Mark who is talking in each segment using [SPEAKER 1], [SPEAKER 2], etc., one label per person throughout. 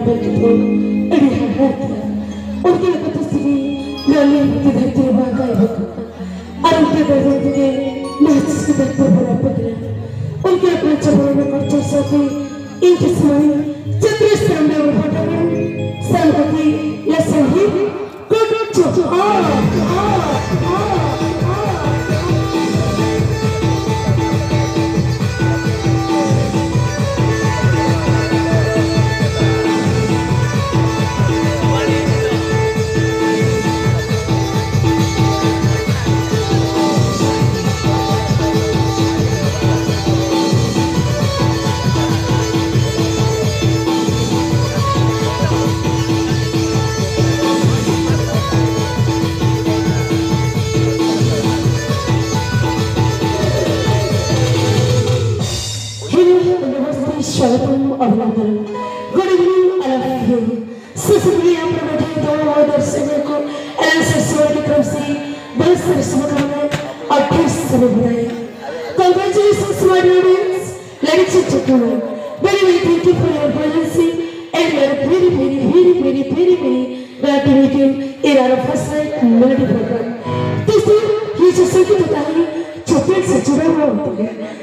[SPEAKER 1] ಮಾಡಬೇಕಿತ್ತು ಇಡೀ ಉಡುಗೆ ಕಥಿಸಿಗೆ ನಾನು ಇದ್ದಕ್ಕೆ ಭಾಗಬೇಕು ಆರೋಗ್ಯದೊಂದಿಗೆ ನಾಚಿಸಿದಂತೆ ಬರಬೇಕಿಲ್ಲ ಉಡುಗೆ ಪಂಚವನ್ನು ಖರ್ಚಿಸೋದು ಈ ಜಿಸ್ಮಿ स्वागतम अभिनंदन good evening I love you ससुरी हम बैठे दो दर्शकों को एलएसएस सोल की तरफ़ से बहुत सारी शुभकामनाएँ और ढेर सारे बधाई Congratulations my dear audience, ladies and gentlemen. Very very thank you for your presence and we are very very very very very very glad to meet you in our first night melody program. This year ये जो संगीत होता है जो पेट से जुड़ा हुआ होता है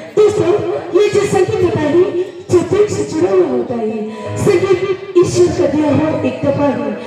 [SPEAKER 1] बताइए। है ईश्वर का दिया हुआ एक दफ़ा है।